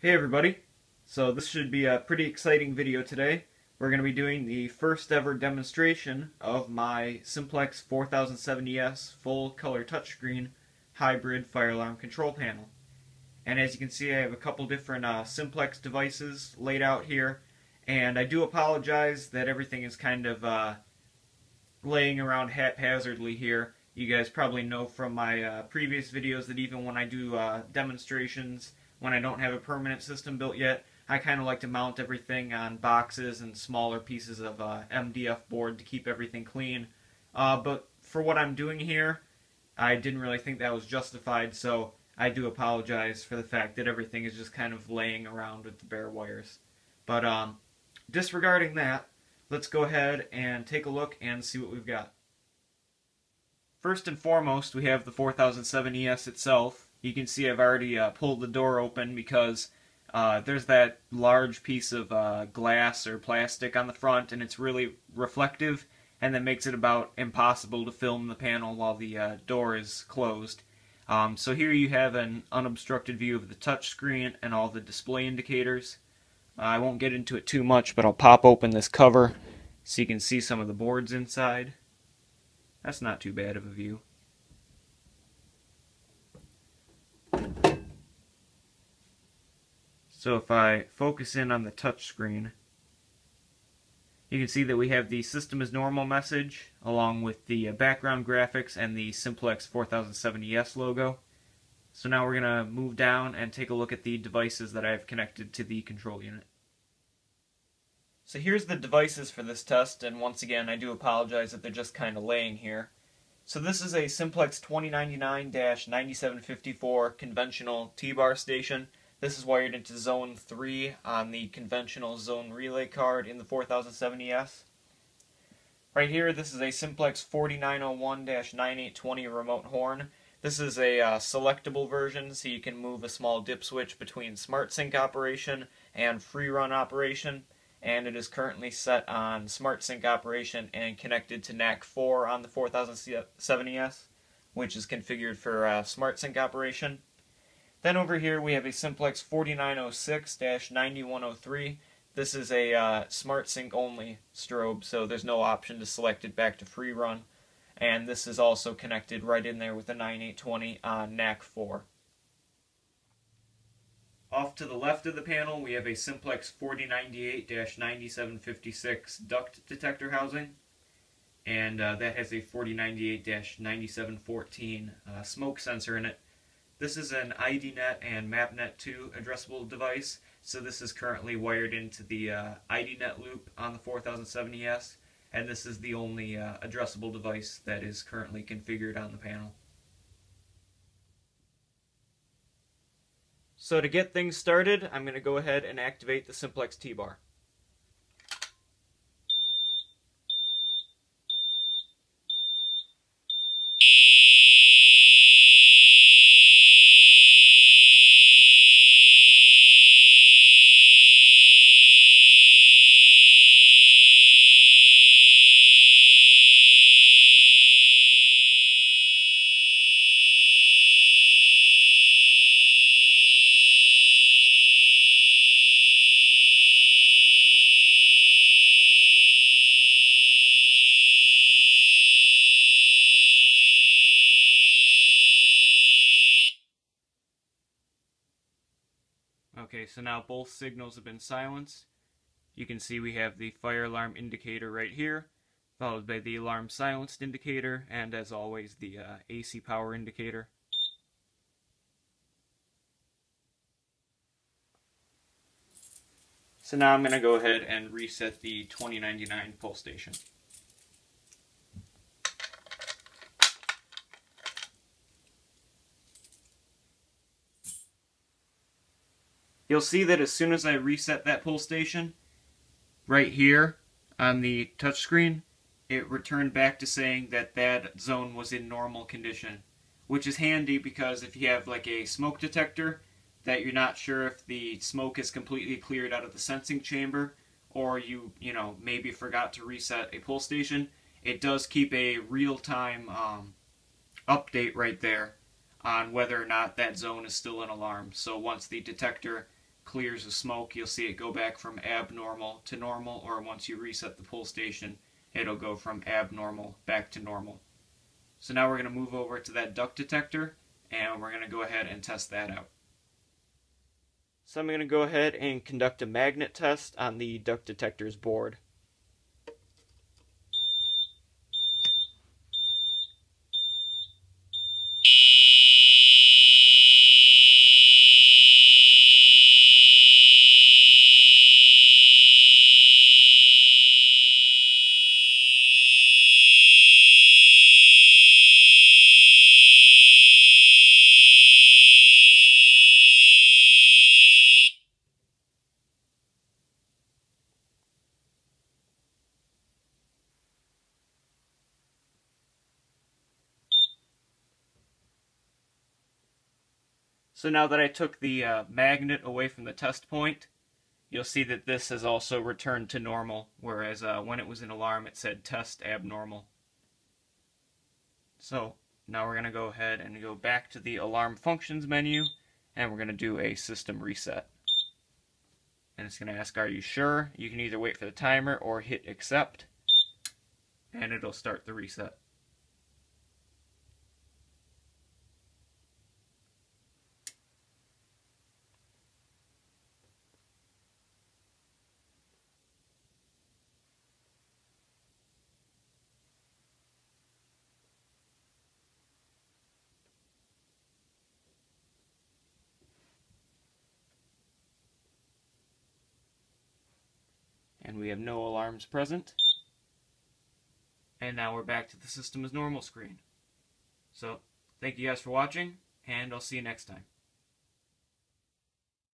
Hey everybody! So this should be a pretty exciting video today. We're going to be doing the first ever demonstration of my Simplex 4007ES full color touchscreen hybrid fire alarm control panel. And as you can see I have a couple different uh, Simplex devices laid out here and I do apologize that everything is kind of uh, laying around haphazardly here. You guys probably know from my uh, previous videos that even when I do uh, demonstrations when I don't have a permanent system built yet, I kind of like to mount everything on boxes and smaller pieces of uh, MDF board to keep everything clean. Uh, but for what I'm doing here, I didn't really think that was justified, so I do apologize for the fact that everything is just kind of laying around with the bare wires. But um, disregarding that, let's go ahead and take a look and see what we've got. First and foremost, we have the 4007 ES itself. You can see I've already uh, pulled the door open because uh, there's that large piece of uh, glass or plastic on the front, and it's really reflective, and that makes it about impossible to film the panel while the uh, door is closed. Um, so here you have an unobstructed view of the touchscreen and all the display indicators. I won't get into it too much, but I'll pop open this cover so you can see some of the boards inside. That's not too bad of a view. So if I focus in on the touch screen, you can see that we have the system is normal message along with the uh, background graphics and the Simplex 4007ES logo. So now we're going to move down and take a look at the devices that I have connected to the control unit. So here's the devices for this test, and once again I do apologize that they're just kind of laying here. So this is a Simplex 2099-9754 conventional T-bar station. This is wired into zone 3 on the conventional zone relay card in the 4007ES. Right here, this is a Simplex 4901-9820 remote horn. This is a uh, selectable version, so you can move a small dip switch between Smart Sync operation and free run operation and it is currently set on Smart Sync operation and connected to NAC 4 on the 4007ES, which is configured for uh, Smart Sync operation. Then over here we have a Simplex 4906-9103. This is a uh, Smart Sync only strobe, so there's no option to select it back to free run. And this is also connected right in there with the 9820 on NAC 4. Off to the left of the panel, we have a Simplex 4098-9756 duct detector housing, and uh, that has a 4098-9714 uh, smoke sensor in it. This is an IDNet and MapNet2 addressable device, so this is currently wired into the uh, IDNet loop on the 4007ES, and this is the only uh, addressable device that is currently configured on the panel. So to get things started, I'm going to go ahead and activate the Simplex T-Bar. Okay, so now both signals have been silenced. You can see we have the fire alarm indicator right here, followed by the alarm silenced indicator, and as always, the uh, AC power indicator. So now I'm going to go ahead and reset the 2099 pull station. You'll see that as soon as I reset that pull station, right here on the touchscreen, it returned back to saying that that zone was in normal condition, which is handy because if you have like a smoke detector that you're not sure if the smoke is completely cleared out of the sensing chamber or you, you know, maybe forgot to reset a pull station, it does keep a real-time um, update right there on whether or not that zone is still an alarm. So once the detector clears of smoke, you'll see it go back from abnormal to normal, or once you reset the pull station, it'll go from abnormal back to normal. So now we're going to move over to that duct detector, and we're going to go ahead and test that out. So I'm going to go ahead and conduct a magnet test on the duct detector's board. So now that I took the uh, magnet away from the test point, you'll see that this has also returned to normal, whereas uh, when it was in alarm it said test abnormal. So now we're going to go ahead and go back to the alarm functions menu, and we're going to do a system reset. And it's going to ask, are you sure? You can either wait for the timer or hit accept, and it'll start the reset. And we have no alarms present. And now we're back to the system as normal screen. So, thank you guys for watching, and I'll see you next time.